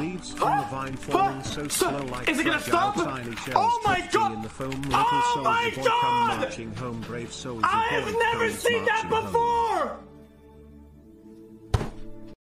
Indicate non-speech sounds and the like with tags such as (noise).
Leaves from the vine (gasps) falling so slow like Is it gonna stop? tiny shells Oh my God! in the foam. Little Oh soldier my boy God! come marching home, brave soldier I boy have never comes seen that before!